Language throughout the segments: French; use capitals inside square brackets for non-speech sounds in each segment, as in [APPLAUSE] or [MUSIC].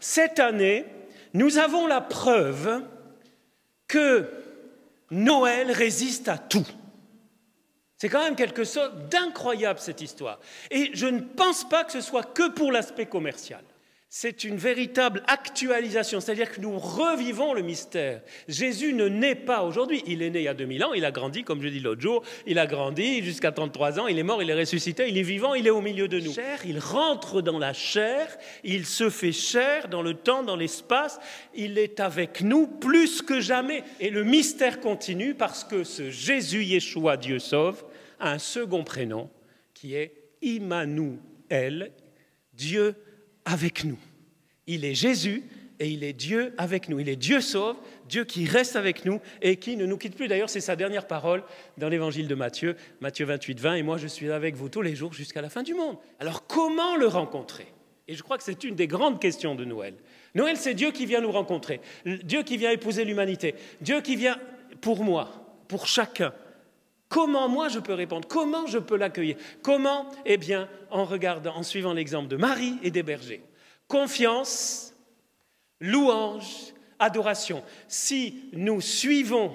Cette année, nous avons la preuve que Noël résiste à tout. C'est quand même quelque chose d'incroyable cette histoire. Et je ne pense pas que ce soit que pour l'aspect commercial c'est une véritable actualisation, c'est-à-dire que nous revivons le mystère. Jésus ne naît pas aujourd'hui, il est né il y a 2000 ans, il a grandi, comme je dis l'autre jour, il a grandi jusqu'à 33 ans, il est mort, il est ressuscité, il est vivant, il est au milieu de nous. il rentre dans la chair, il se fait chair dans le temps, dans l'espace, il est avec nous plus que jamais. Et le mystère continue parce que ce Jésus Yeshua, Dieu sauve, a un second prénom qui est Immanuel, Dieu avec nous. Il est Jésus et il est Dieu avec nous. Il est Dieu sauve, Dieu qui reste avec nous et qui ne nous quitte plus. D'ailleurs, c'est sa dernière parole dans l'évangile de Matthieu, Matthieu 28, 20. Et moi, je suis avec vous tous les jours jusqu'à la fin du monde. Alors, comment le rencontrer? Et je crois que c'est une des grandes questions de Noël. Noël, c'est Dieu qui vient nous rencontrer, Dieu qui vient épouser l'humanité, Dieu qui vient pour moi, pour chacun. Comment moi je peux répondre? Comment je peux l'accueillir? Comment? Eh bien, en regardant, en suivant l'exemple de Marie et des bergers. Confiance, louange, adoration. Si nous suivons,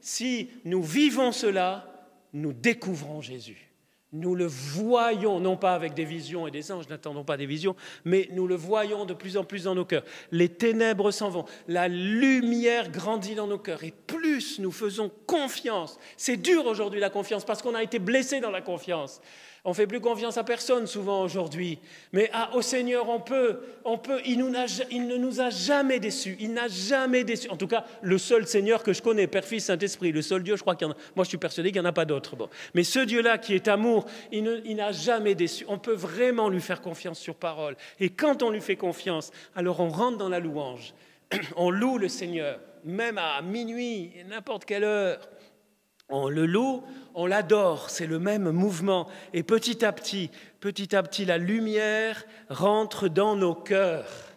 si nous vivons cela, nous découvrons Jésus. Nous le voyons, non pas avec des visions et des anges, n'attendons pas des visions, mais nous le voyons de plus en plus dans nos cœurs. Les ténèbres s'en vont, la lumière grandit dans nos cœurs, et plus nous faisons confiance. C'est dur aujourd'hui la confiance, parce qu'on a été blessé dans la confiance. On fait plus confiance à personne souvent aujourd'hui, mais au Seigneur on peut, on peut. Il, ne nous a jamais déçus. Il n'a jamais déçu. En tout cas, le seul Seigneur que je connais, Père, Fils, Saint Esprit, le seul Dieu, je crois qu'il y en a. Moi, je suis persuadé qu'il n'y en a pas d'autre. Bon. Mais ce Dieu-là qui est amour, il n'a jamais déçu. On peut vraiment lui faire confiance sur parole. Et quand on lui fait confiance, alors on rentre dans la louange. [CLEARS THROAT] On loue le Seigneur, même à minuit, n'importe quelle heure. On le loue, on l'adore, c'est le même mouvement. Et petit à petit, petit à petit, la lumière rentre dans nos cœurs.